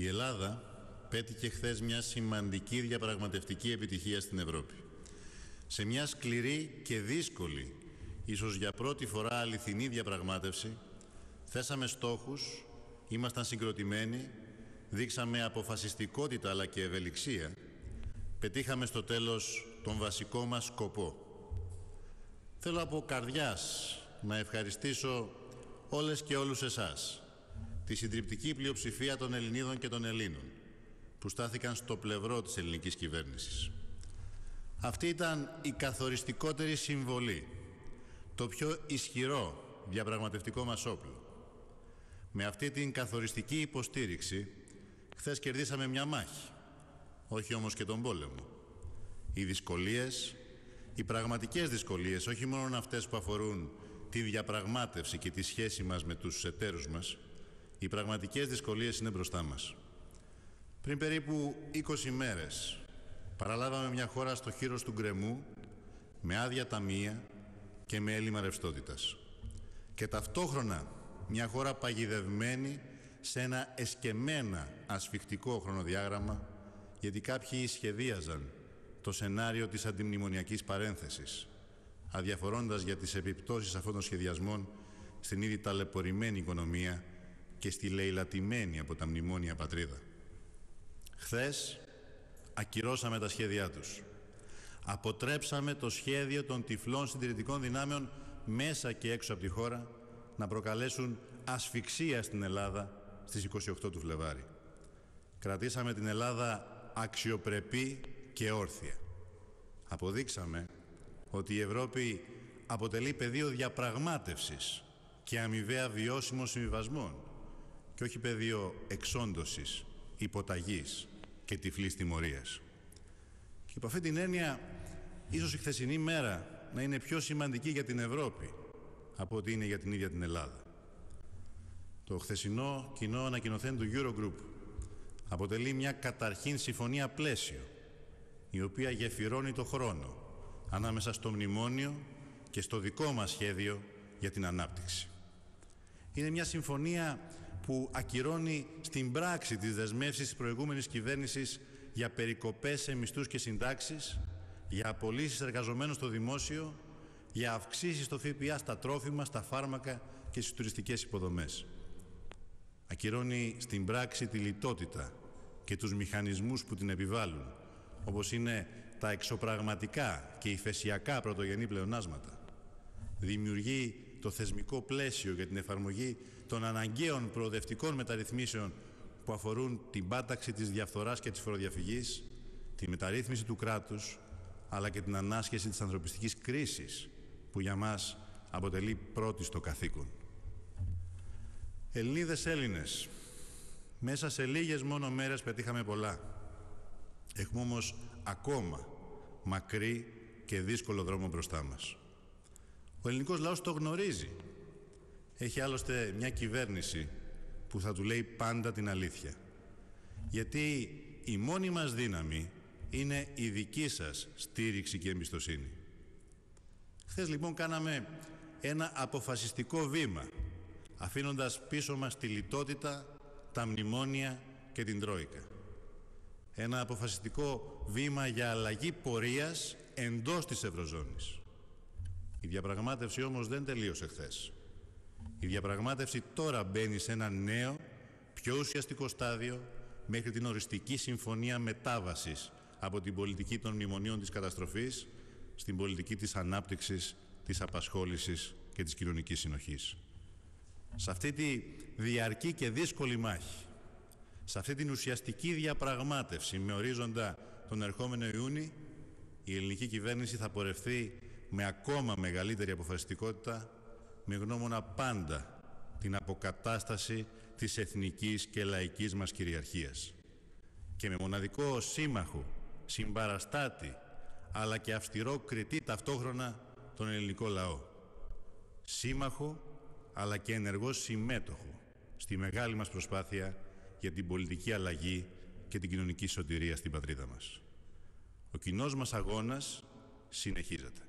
Η Ελλάδα πέτυχε χθες μια σημαντική διαπραγματευτική επιτυχία στην Ευρώπη. Σε μια σκληρή και δύσκολη, ίσως για πρώτη φορά αληθινή διαπραγμάτευση, θέσαμε στόχους, ήμασταν συγκροτημένοι, δείξαμε αποφασιστικότητα αλλά και ευελιξία, πετύχαμε στο τέλος τον βασικό μας σκοπό. Θέλω από καρδιάς να ευχαριστήσω όλες και όλους εσάς, τη συντριπτική πλειοψηφία των Ελληνίδων και των Ελλήνων, που στάθηκαν στο πλευρό της ελληνικής κυβέρνησης. Αυτή ήταν η καθοριστικότερη συμβολή, το πιο ισχυρό διαπραγματευτικό μας όπλο. Με αυτή την καθοριστική υποστήριξη, χθες κερδίσαμε μια μάχη, όχι όμως και τον πόλεμο. Οι δυσκολίες, οι πραγματικές δυσκολίες, όχι μόνο αυτές που αφορούν τη διαπραγμάτευση και τη σχέση μας με τους εταίρους μας, οι πραγματικές δυσκολίες είναι μπροστά μας. Πριν περίπου 20 μέρες παραλάβαμε μια χώρα στο χείρος του γκρεμού με άδεια ταμεία και με έλλειμμα ρευστότητας. Και ταυτόχρονα μια χώρα παγιδευμένη σε ένα εσκεμένα ασφιχτικό χρονοδιάγραμμα γιατί κάποιοι σχεδίαζαν το σενάριο της αντιμνημονιακής παρένθεσης αδιαφορώντας για τις επιπτώσεις αυτών των σχεδιασμών στην ήδη ταλαιπωρημένη οικονομία και στη λαιλατημένη από τα μνημόνια πατρίδα. Χθες ακυρώσαμε τα σχέδιά τους. Αποτρέψαμε το σχέδιο των τυφλών συντηρητικών δυνάμεων μέσα και έξω από τη χώρα να προκαλέσουν ασφυξία στην Ελλάδα στις 28 του Φλεβάρι. Κρατήσαμε την Ελλάδα αξιοπρεπή και όρθια. Αποδείξαμε ότι η Ευρώπη αποτελεί πεδίο διαπραγμάτευσης και αμοιβαία βιώσιμων συμβιβασμών και όχι πεδίο εξόντωσης, υποταγής και τυφλής τιμωρίας. Και υπό αυτή την έννοια, ίσως η χθεσινή μέρα να είναι πιο σημαντική για την Ευρώπη από ότι είναι για την ίδια την Ελλάδα. Το χθεσινό κοινό ανακοινωθέν του Eurogroup αποτελεί μια καταρχήν συμφωνία πλαίσιο, η οποία γεφυρώνει το χρόνο ανάμεσα στο μνημόνιο και στο δικό μας σχέδιο για την ανάπτυξη. Είναι μια συμφωνία που ακυρώνει στην πράξη τις δεσμεύσεις της προηγούμενης κυβέρνησης για περικοπές σε μισθούς και συντάξεις, για απολύσεις εργαζομένων στο δημόσιο, για αυξήσεις στο ΦΠΑ στα τρόφιμα, στα φάρμακα και στις τουριστικές υποδομές. Ακυρώνει στην πράξη τη λιτότητα και τους μηχανισμούς που την επιβάλλουν, όπως είναι τα εξωπραγματικά και ηφαισιακά πρωτογενή πλεονάσματα. Δημιουργεί το θεσμικό πλαίσιο για την εφαρμογή των αναγκαίων προοδευτικών μεταρρυθμίσεων που αφορούν την πάταξη της διαφθοράς και της φοροδιαφυγής, τη μεταρρύθμιση του κράτους, αλλά και την ανάσχεση της ανθρωπιστικής κρίσης, που για μας αποτελεί πρώτη στο καθήκον. Ελληνίδες Έλληνες, μέσα σε λίγες μόνο μέρες πετύχαμε πολλά. Έχουμε όμως ακόμα μακρύ και δύσκολο δρόμο μπροστά μας. Ο ελληνικός λαός το γνωρίζει. Έχει άλλωστε μια κυβέρνηση που θα του λέει πάντα την αλήθεια. Γιατί η μόνη μας δύναμη είναι η δική σας στήριξη και εμπιστοσύνη. Χθες λοιπόν κάναμε ένα αποφασιστικό βήμα αφήνοντας πίσω μας τη λιτότητα, τα μνημόνια και την Τρόικα. Ένα αποφασιστικό βήμα για αλλαγή πορείας εντός της Ευρωζώνης. Η διαπραγμάτευση όμως δεν τελείωσε χθες. Η διαπραγμάτευση τώρα μπαίνει σε ένα νέο, πιο ουσιαστικό στάδιο μέχρι την οριστική συμφωνία μετάβασης από την πολιτική των μνημονίων της καταστροφής στην πολιτική της ανάπτυξης, της απασχόλησης και της κοινωνικής συνοχής. Σε αυτή τη διαρκή και δύσκολη μάχη, σε αυτή την ουσιαστική διαπραγμάτευση με ορίζοντα τον ερχόμενο Ιούνι, η ελληνική κυβέρνηση θα πορευθεί με ακόμα μεγαλύτερη αποφασιστικότητα, με γνώμονα πάντα την αποκατάσταση της εθνικής και λαϊκής μας κυριαρχίας και με μοναδικό σύμμαχο, συμπαραστάτη, αλλά και αυστηρό κριτή ταυτόχρονα τον ελληνικό λαό. Σύμμαχο, αλλά και ενεργό συμμέτοχο στη μεγάλη μας προσπάθεια για την πολιτική αλλαγή και την κοινωνική σωτηρία στην πατρίδα μας. Ο κοινός μας αγώνας συνεχίζεται.